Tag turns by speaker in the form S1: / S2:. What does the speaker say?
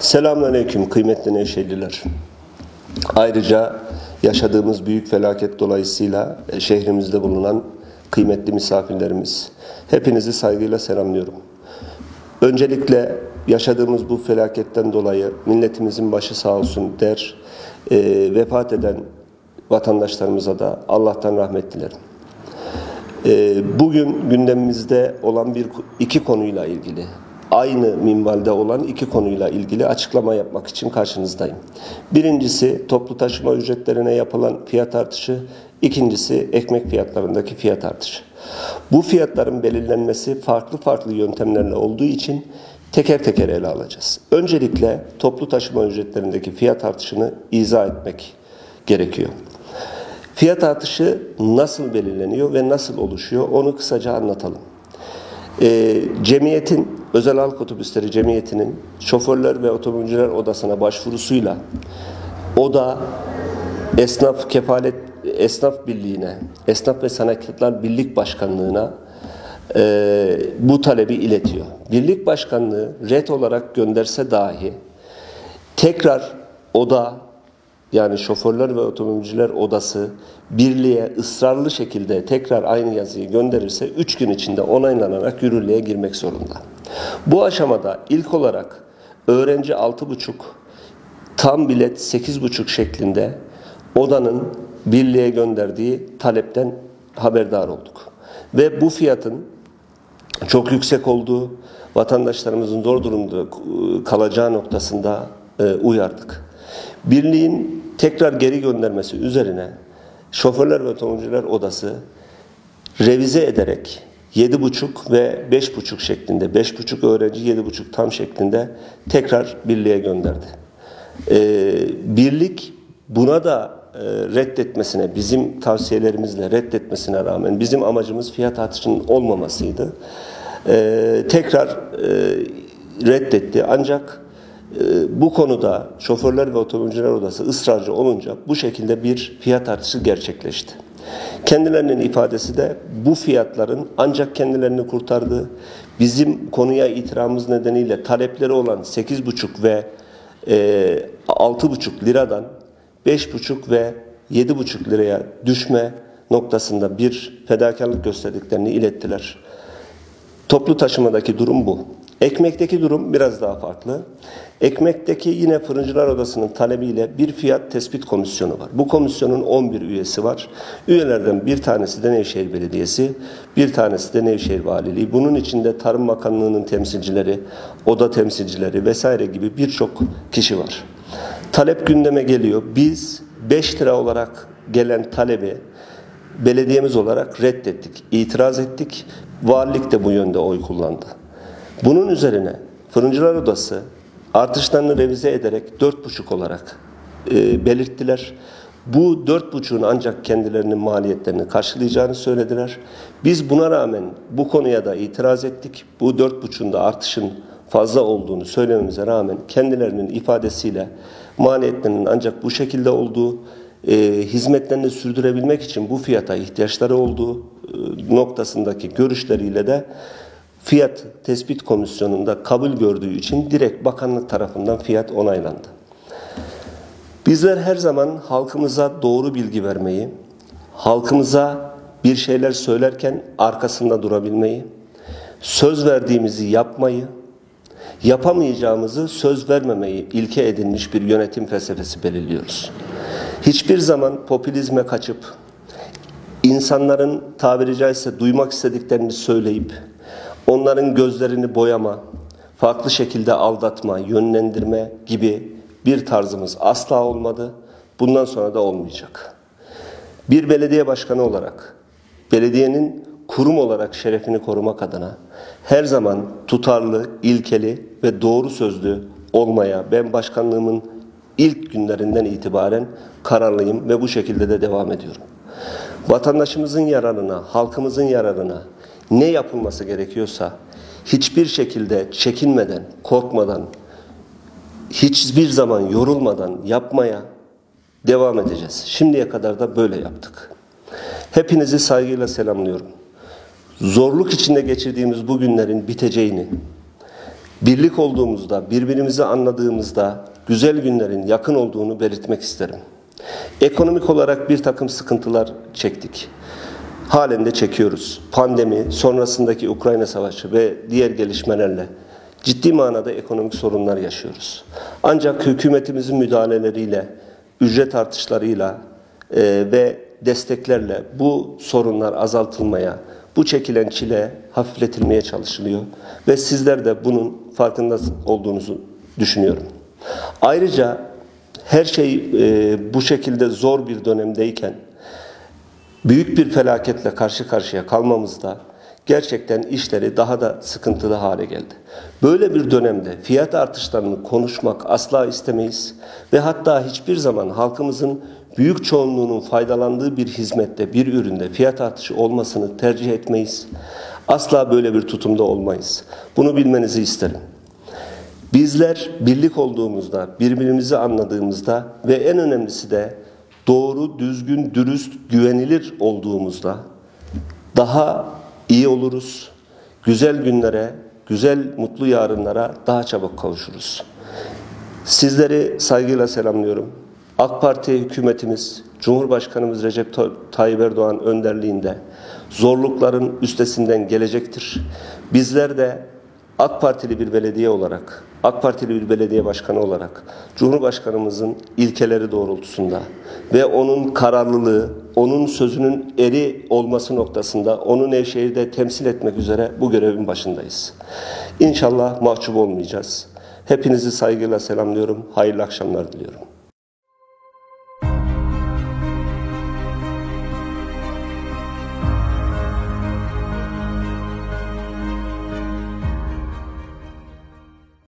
S1: Selamünaleyküm kıymetli Nevşehirliler. Ayrıca yaşadığımız büyük felaket dolayısıyla e, şehrimizde bulunan kıymetli misafirlerimiz. Hepinizi saygıyla selamlıyorum. Öncelikle yaşadığımız bu felaketten dolayı milletimizin başı sağ olsun der, e, vefat eden vatandaşlarımıza da Allah'tan rahmet dilerim. E, bugün gündemimizde olan bir iki konuyla ilgili aynı minvalde olan iki konuyla ilgili açıklama yapmak için karşınızdayım. Birincisi toplu taşıma ücretlerine yapılan fiyat artışı, ikincisi ekmek fiyatlarındaki fiyat artışı. Bu fiyatların belirlenmesi farklı farklı yöntemlerle olduğu için teker teker ele alacağız. Öncelikle toplu taşıma ücretlerindeki fiyat artışını izah etmek gerekiyor. Fiyat artışı nasıl belirleniyor ve nasıl oluşuyor onu kısaca anlatalım. E, cemiyetin, özel halk otobüsleri cemiyetinin şoförler ve otomobilciler odasına başvurusuyla oda esnaf kefalet esnaf birliğine, esnaf ve sanatçılar birlik başkanlığına e, bu talebi iletiyor. Birlik başkanlığı red olarak gönderse dahi tekrar oda yani şoförler ve otomobilciler odası birliğe ısrarlı şekilde tekrar aynı yazıyı gönderirse 3 gün içinde onaylanarak yürürlüğe girmek zorunda. Bu aşamada ilk olarak öğrenci 6,5 tam bilet 8,5 şeklinde odanın birliğe gönderdiği talepten haberdar olduk. Ve bu fiyatın çok yüksek olduğu, vatandaşlarımızın zor durumda kalacağı noktasında e, uyardık. Birliğin tekrar geri göndermesi üzerine şoförler ve otomobilciler odası revize ederek 7,5 ve 5,5 şeklinde 5,5 öğrenci 7,5 tam şeklinde tekrar birliğe gönderdi. Ee, birlik buna da e, reddetmesine, bizim tavsiyelerimizle reddetmesine rağmen bizim amacımız fiyat artışının olmamasıydı. Ee, tekrar e, reddetti. Ancak bu konuda şoförler ve otomobilciler odası ısrarcı olunca bu şekilde bir fiyat artışı gerçekleşti. Kendilerinin ifadesi de bu fiyatların ancak kendilerini kurtardığı, bizim konuya itiramımız nedeniyle talepleri olan 8,5 ve e, 6,5 liradan 5,5 ve 7,5 liraya düşme noktasında bir fedakarlık gösterdiklerini ilettiler. Toplu taşımadaki durum bu. Ekmekteki durum biraz daha farklı. Ekmekteki yine Fırıncılar Odası'nın talebiyle bir fiyat tespit komisyonu var. Bu komisyonun 11 üyesi var. Üyelerden bir tanesi de Nevşehir Belediyesi, bir tanesi de Nevşehir Valiliği. Bunun içinde Tarım Bakanlığı'nın temsilcileri, oda temsilcileri vesaire gibi birçok kişi var. Talep gündeme geliyor. Biz 5 lira olarak gelen talebi belediyemiz olarak reddettik, itiraz ettik. Valilik de bu yönde oy kullandı. Bunun üzerine Fırıncılar Odası artışlarını revize ederek 4,5 olarak e, belirttiler. Bu dört buçuğun ancak kendilerinin maliyetlerini karşılayacağını söylediler. Biz buna rağmen bu konuya da itiraz ettik. Bu dört buçuğun da artışın fazla olduğunu söylememize rağmen kendilerinin ifadesiyle maliyetlerinin ancak bu şekilde olduğu, e, hizmetlerini sürdürebilmek için bu fiyata ihtiyaçları olduğu e, noktasındaki görüşleriyle de Fiyat Tespit Komisyonu'nda kabul gördüğü için direkt bakanlık tarafından fiyat onaylandı. Bizler her zaman halkımıza doğru bilgi vermeyi, halkımıza bir şeyler söylerken arkasında durabilmeyi, söz verdiğimizi yapmayı, yapamayacağımızı söz vermemeyi ilke edinmiş bir yönetim felsefesi belirliyoruz. Hiçbir zaman popülizme kaçıp, insanların tabiri caizse duymak istediklerini söyleyip, onların gözlerini boyama, farklı şekilde aldatma, yönlendirme gibi bir tarzımız asla olmadı. Bundan sonra da olmayacak. Bir belediye başkanı olarak belediyenin kurum olarak şerefini korumak adına her zaman tutarlı, ilkeli ve doğru sözlü olmaya ben başkanlığımın ilk günlerinden itibaren kararlıyım ve bu şekilde de devam ediyorum. Vatandaşımızın yararına, halkımızın yararına, ne yapılması gerekiyorsa hiçbir şekilde çekinmeden, korkmadan, hiçbir zaman yorulmadan yapmaya devam edeceğiz. Şimdiye kadar da böyle yaptık. Hepinizi saygıyla selamlıyorum. Zorluk içinde geçirdiğimiz bu günlerin biteceğini, birlik olduğumuzda, birbirimizi anladığımızda güzel günlerin yakın olduğunu belirtmek isterim. Ekonomik olarak bir takım sıkıntılar çektik. Halen de çekiyoruz. Pandemi, sonrasındaki Ukrayna Savaşı ve diğer gelişmelerle ciddi manada ekonomik sorunlar yaşıyoruz. Ancak hükümetimizin müdahaleleriyle, ücret artışlarıyla e, ve desteklerle bu sorunlar azaltılmaya, bu çekilen çile hafifletilmeye çalışılıyor ve sizler de bunun farkında olduğunuzu düşünüyorum. Ayrıca her şey e, bu şekilde zor bir dönemdeyken büyük bir felaketle karşı karşıya kalmamızda gerçekten işleri daha da sıkıntılı hale geldi. Böyle bir dönemde fiyat artışlarını konuşmak asla istemeyiz ve hatta hiçbir zaman halkımızın büyük çoğunluğunun faydalandığı bir hizmette, bir üründe fiyat artışı olmasını tercih etmeyiz. Asla böyle bir tutumda olmayız. Bunu bilmenizi isterim. Bizler birlik olduğumuzda, birbirimizi anladığımızda ve en önemlisi de doğru, düzgün, dürüst, güvenilir olduğumuzda daha iyi oluruz. Güzel günlere, güzel, mutlu yarınlara daha çabuk kavuşuruz. Sizleri saygıyla selamlıyorum. AK Parti hükümetimiz, Cumhurbaşkanımız Recep Tayyip Erdoğan önderliğinde zorlukların üstesinden gelecektir. Bizler de AK Partili bir belediye olarak, AK Partili bir belediye başkanı olarak Cumhurbaşkanımızın ilkeleri doğrultusunda ve onun kararlılığı, onun sözünün eri olması noktasında onu Nevşehir'de temsil etmek üzere bu görevin başındayız. İnşallah mahcup olmayacağız. Hepinizi saygıyla selamlıyorum. Hayırlı akşamlar diliyorum.